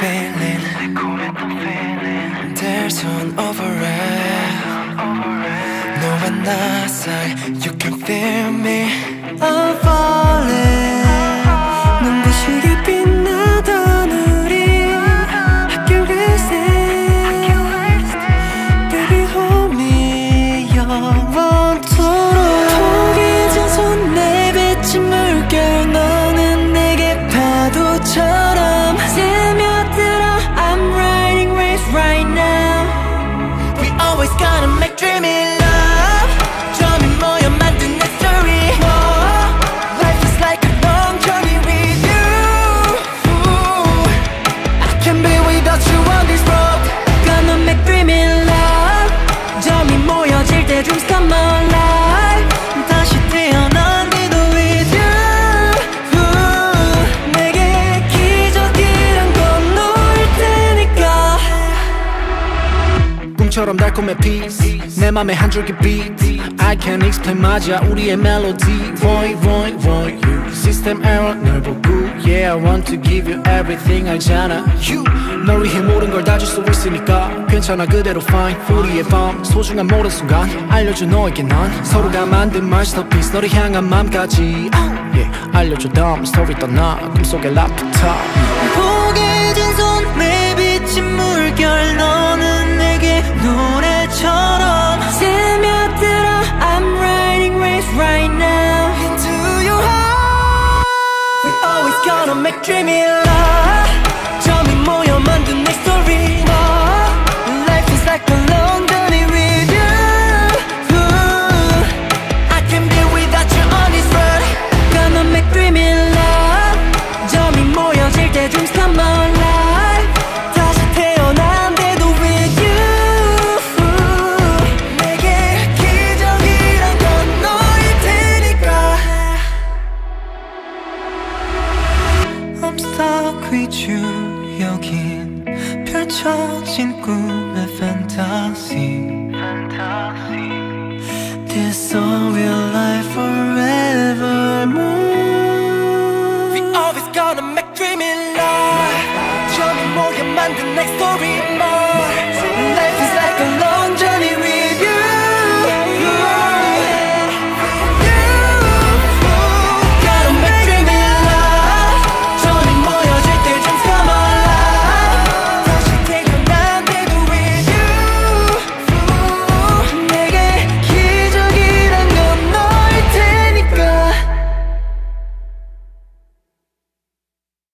feeling There's an over it 너와 나 사이 You can feel me I'm falling Always gonna make dreamy 꿈처럼 달콤해 peace 내 맘에 한 줄기 beat I can't explain 맞아 우리의 melody Boy boy boy you System error 널 보고 Yeah I want to give you everything 알잖아 You 널 위해 모든 걸 다 줄 수 있으니까 괜찮아 그대로 fine 우리의 밤 소중한 모든 순간 알려줘 너에게 난 서로가 만든 masterpiece 너를 향한 맘까지 oh, yeah. 알려줘 다음 스토리 떠나 꿈속의 laptop 귀준 여긴 펼쳐진 꿈의 fantasy. This song will lie forevermore We always gonna make dreaming life. 처음이 모여 만든 next story.